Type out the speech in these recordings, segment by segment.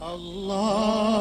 Allah.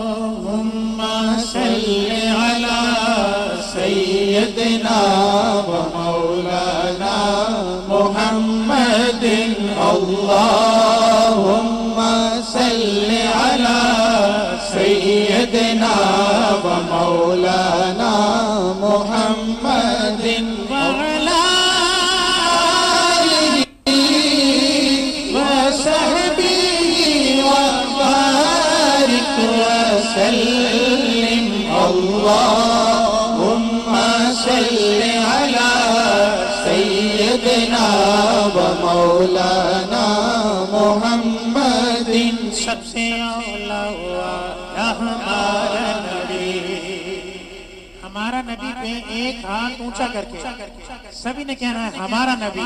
हमारा नबी। हमारा पे एक हाथ ऊँचा करके, सभी ने कहना है, हमारा नबी,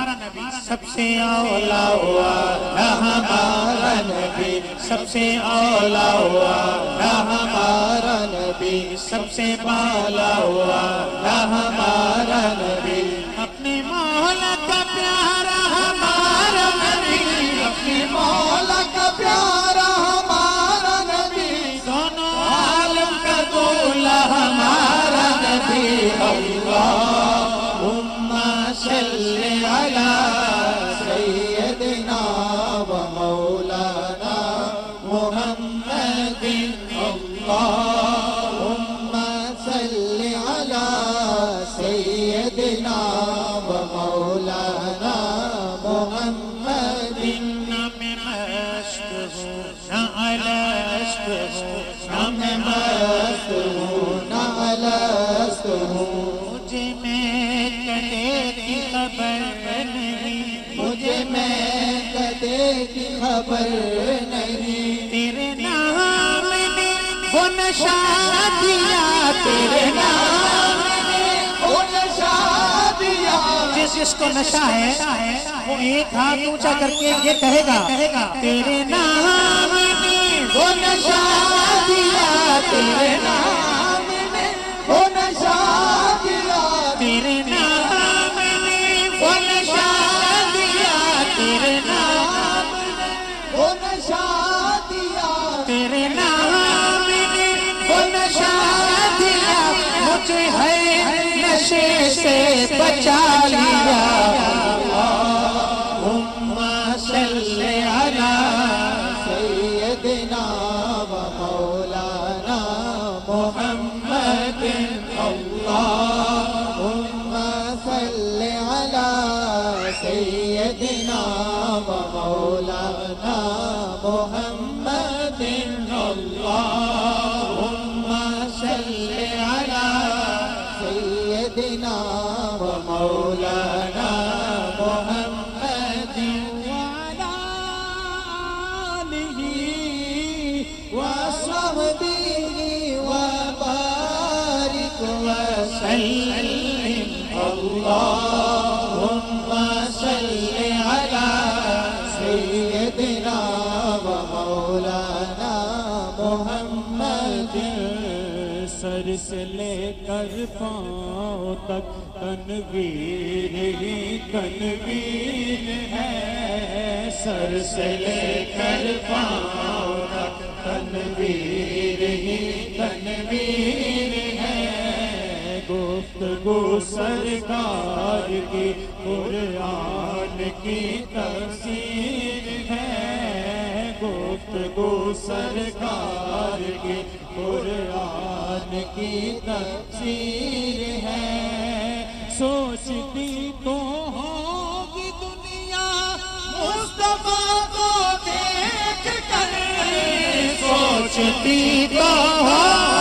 सबसे औला हुआ हमारा नबी, सबसे औला हुआ हमारा नबी, सबसे बाला हुआ हमारा नबी। अल्लाहुम्मा सल्ली अला सय्यदिना व मौलाना मुहम्मदिन में मस्त हूँ न अलस्त हूँ न मैं मस्त हूँ न अलस्त हूँ मुझे मैं कदे की खबर नहीं मुझे मैं कदे की खबर नशा दिया तेरे नाम ओ जिस जिसको नशा है, वो एक हाथ ऊँचा करके ये कहेगा कहेगा तेरे नाम वो नशा बचा लिया। पाँव तक तनवीर ही तनवीर है। सर से लेकर पाँव तक तनवीर ही तनवीर है। गुफ्तगु सरकार की कुरान की तफसीर है। गुफ्तगु सरकार की कुरान की तफसीर है। सोचती तो होगी दुनिया, मुस्तफ़ा को देख कर। सोचती तो होगी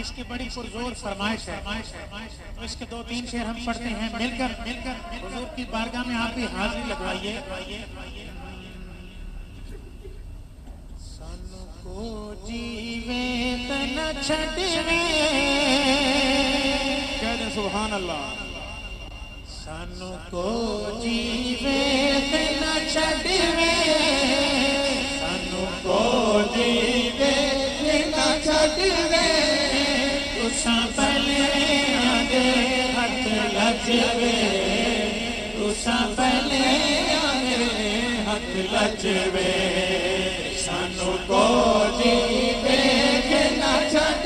इसकी बड़ी पुरजोर फरमाइश है। तो इसके दो तीन शेर हम पढ़ते हैं। मिलकर मिलकर हुजूर की बारगाह में आप भी हाजिरी लगवाइए। सानू को जीवे तन छड़वे कह दें सुभान अल्लाह सानू को जीवे तन छड़वे सानू को जीवे तन छड़वे तुसां भले आे हथ लजवे तुसां भले आे हथ लजवे सूजी न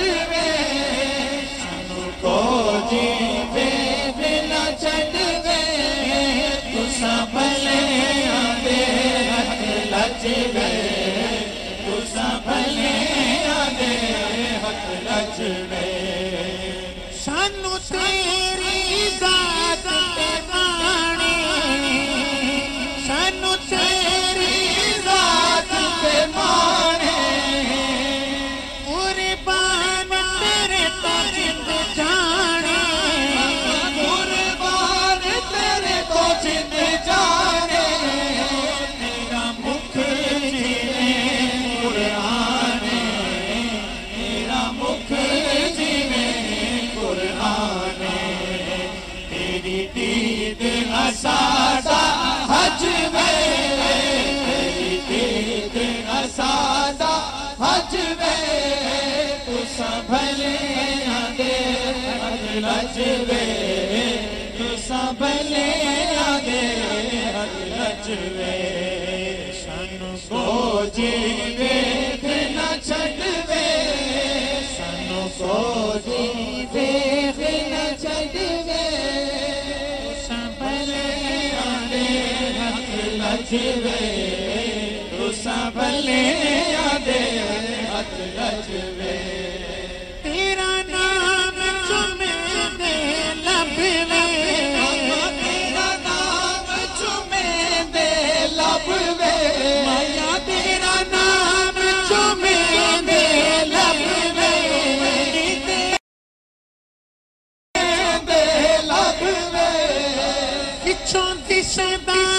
ਅਜਵੇ ਸਾਨੂੰ ਤੇਰੀ ਦਾ हज लजवे तुसा भले आगे हज लजवे सानू को जीवे न छड़वे सानू को जीवे न छड़वे तुसा भले आगे हज लजवे तुसा भले आगे हज लजवे पिछों दिसदा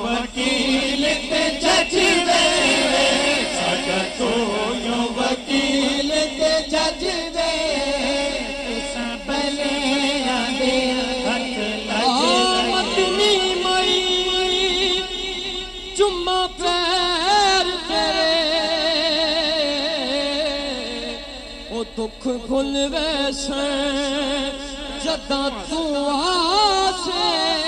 वकील ते जज वे साका तू यो वकील ते जज वे तुसा भले आगे हथ लज मदनी मई चुम्मा पैर तेरे ओ दुख भुल वैसे जदा तू आसे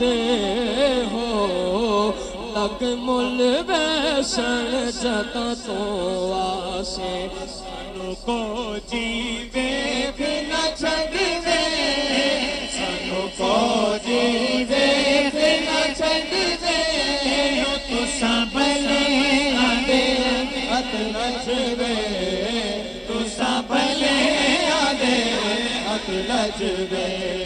दे हो? लग मुल वैसन जत तो आसे सनु को जीवे भी न छड़ दे सनु को जीवे भी न छड़ दे तो सबले आदे अत न छड़े तो सबले आदे अत न छड़े